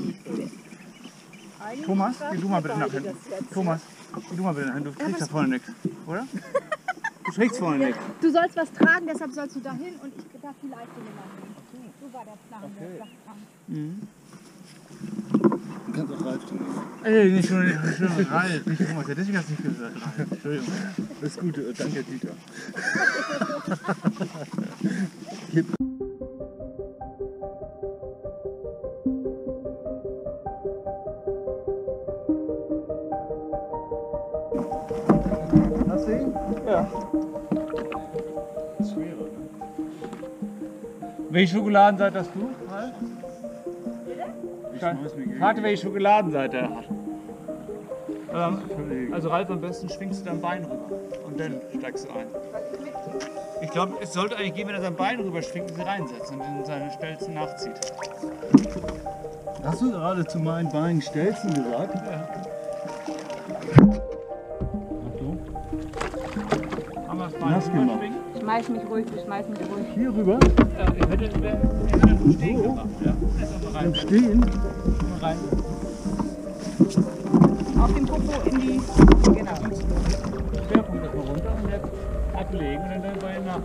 richtig. Thomas, geh du mal bitte nach hinten. Thomas, geh du mal bitte nach hinten. Du kriegst ja, da vorne nichts, oder? Du kriegst vorne nichts. Du sollst was tragen, deshalb sollst du da hin und ich darf die Leiste hier machen. So war der Plan. Okay. Der mhm. Du kannst auch Ralf tun. Ey, nicht schon, Ralf, nicht Thomas. Der Jessica hat nicht gesagt. Entschuldigung. Alles Gute, danke Dieter. Hast du ihn? Ja. Welche Schokoladenseite hast du, Ralf? Ich schmeiß mir gegen. Rate, welche Schokoladenseite er hat. Ähm, also Ralf, am besten schwingst du dein Bein rüber und dann steigst du ein. Ich glaube, es sollte eigentlich gehen, wenn er sein Bein rüber schwingt und sie reinsetzt und in seine Stelzen nachzieht. Hast du gerade zu meinen Beinen Stelzen gesagt? Ja. Gemacht. schwingen? Schmeiß mich ruhig, schmeiß mich ruhig. Hier rüber, Ja, ich hätte, ich hätte das stehen So. gemacht. Ja. Im Stehen. Rein. Auf dem Popo in die. Genau. Schwerpunkt erstmal runter und jetzt ablegen und dann dein Bein nach.